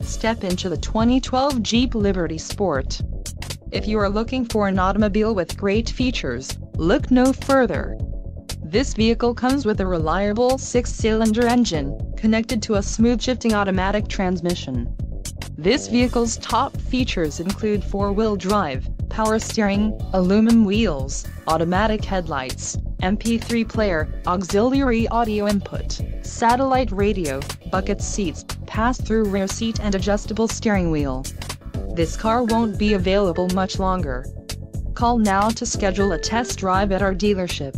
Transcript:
Step into the 2012 Jeep Liberty Sport. If you are looking for an automobile with great features, look no further. This vehicle comes with a reliable six-cylinder engine, connected to a smooth shifting automatic transmission. This vehicle's top features include four-wheel drive, power steering, aluminum wheels, automatic headlights, MP3 player, auxiliary audio input, satellite radio, bucket seats, pass-through rear seat and adjustable steering wheel. This car won't be available much longer. Call now to schedule a test drive at our dealership.